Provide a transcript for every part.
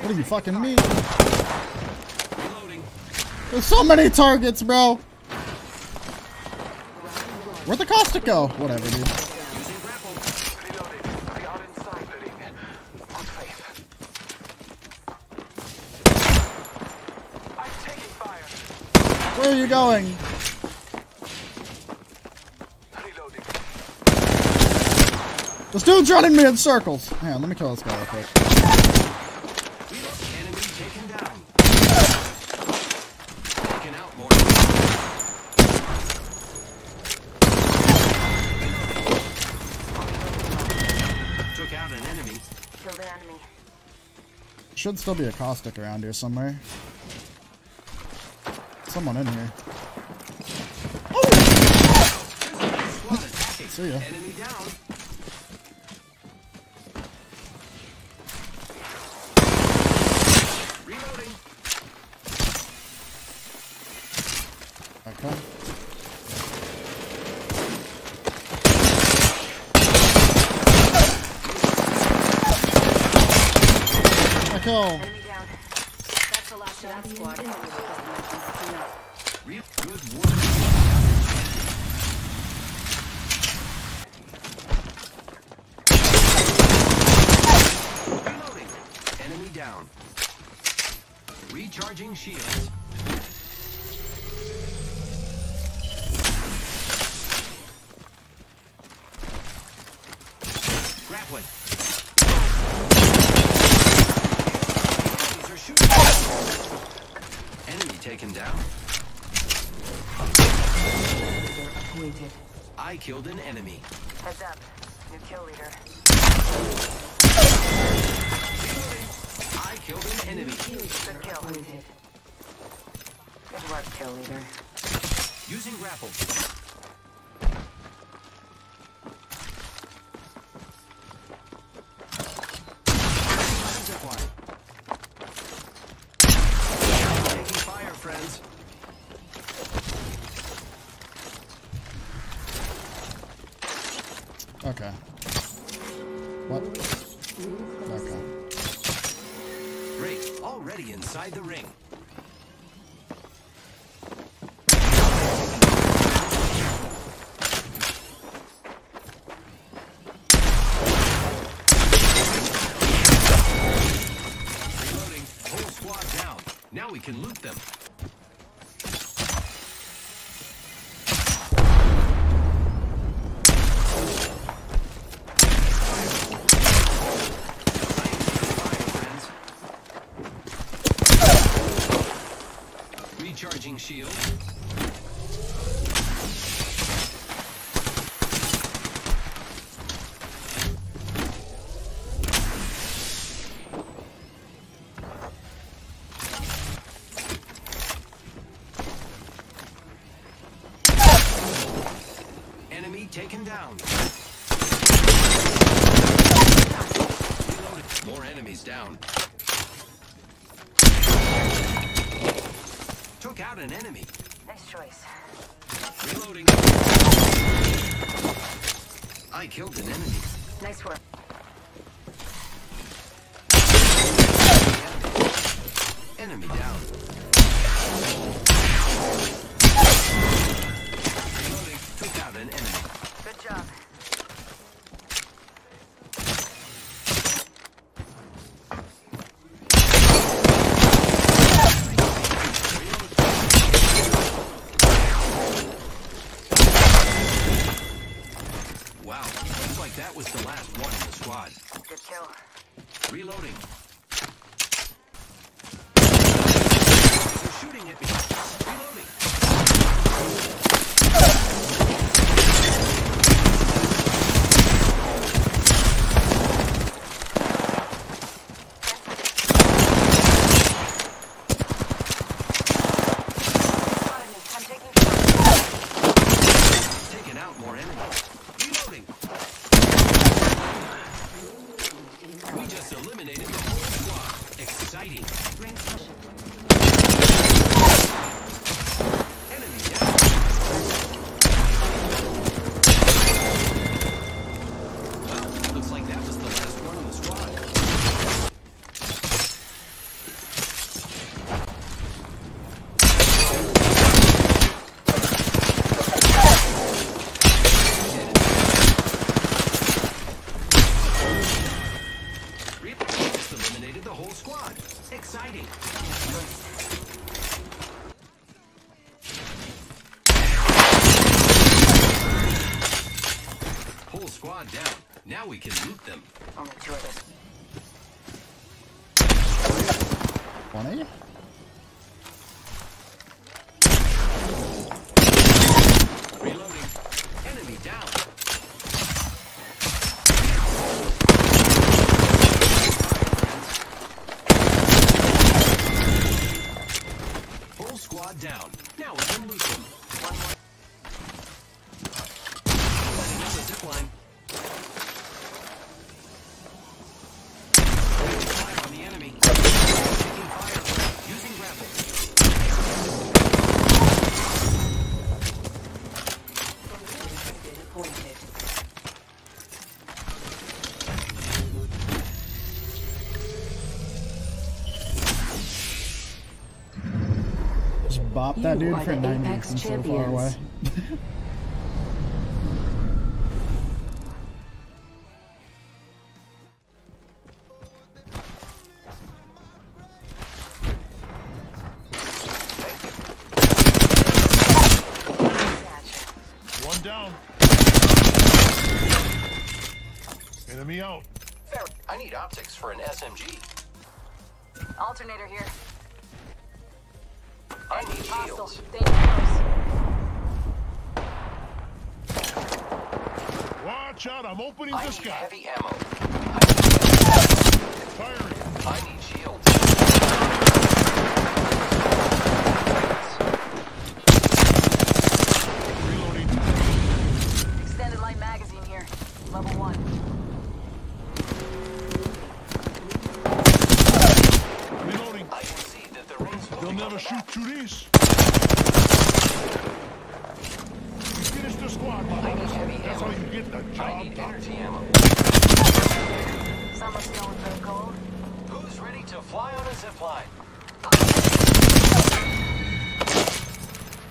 What are you fucking mean? There's so many targets, bro. Where'd the caustic go? Whatever, dude. Where are you going? This dude's running me in circles. Hang on, let me kill this guy real quick. Killed an enemy. Should still be a caustic around here somewhere. Someone in here. Squad attacking. See ya. Enemy down. Reloading. Okay. I kill. Enemy down. That's the last of that squad. Real good work. Reloading. Enemy down. Recharging shields. I killed an enemy. Heads up. New kill leader. I killed an enemy. Good kill. Appointed. Good work, kill leader. Using grapple. Already inside the ring. Reloading. Whole squad down. Now we can loot them. Recharging shield. Enemy taken down. More enemies down. Out an enemy. Nice choice. Reloading. I killed an enemy. Nice work. Enemy down. the whole squad. Exciting. Whole squad down. Now we can loot them. Only two of us. bop that you dude for Apex minutes and so far away. One down. Enemy out. I need optics for an SMG. Alternator here. I need shields. Watch out, I'm opening I this guy. I need heavy ammo. I need Firing. I need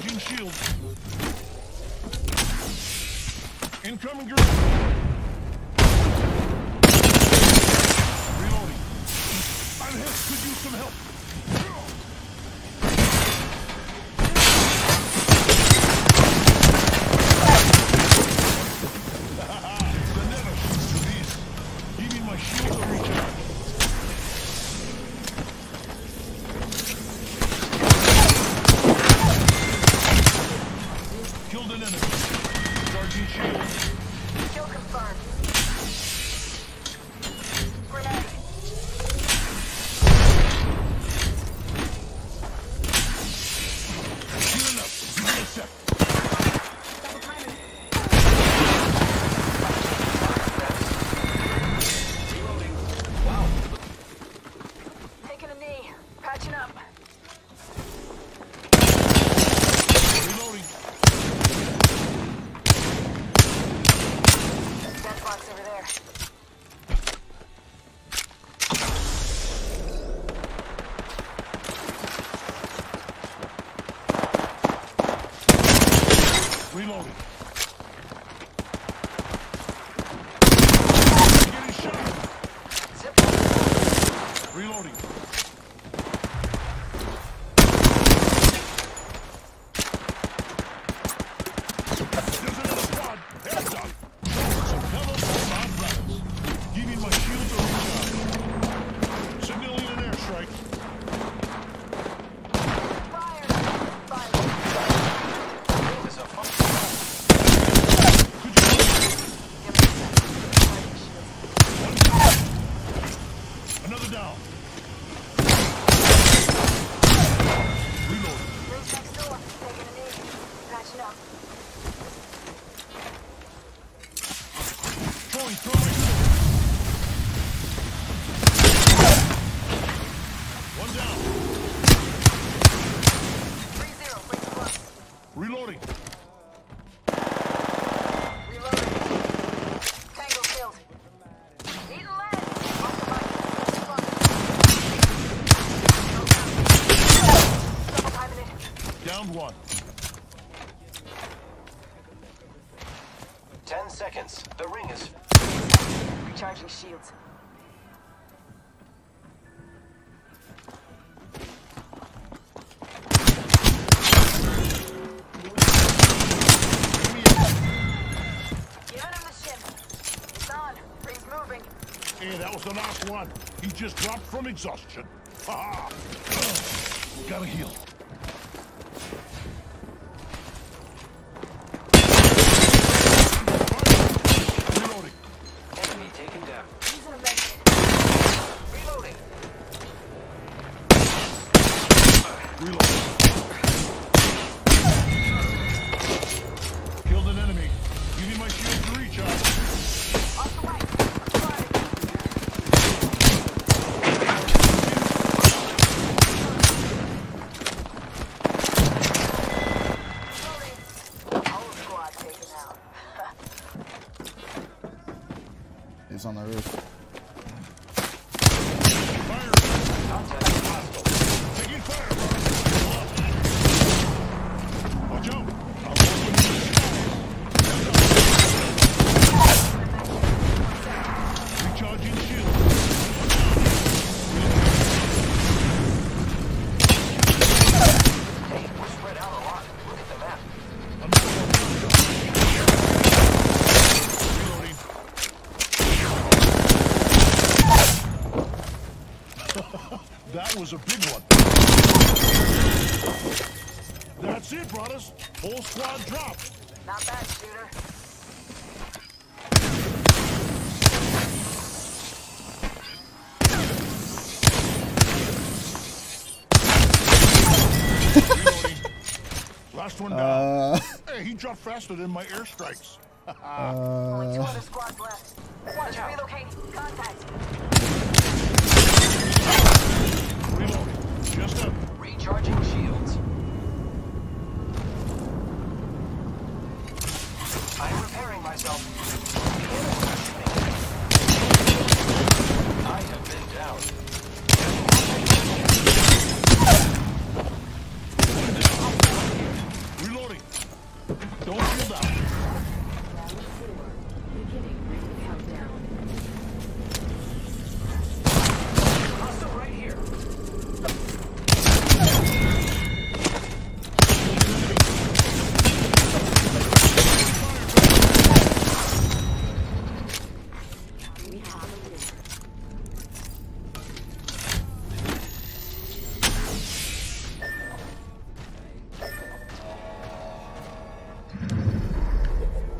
Recharging shield. Incoming grenade. Kill confirmed. down. Reload. Going, throwing. Round one. Ten seconds. The ring is... Recharging shields. Just dropped from exhaustion. Ha! Gotta heal. That was a big one. That's it, brothers. Whole squad dropped. Not bad, shooter. Last one down. Uh, hey, he dropped faster than my airstrikes. Only two other squads left. Watch out. Relocating. Contact.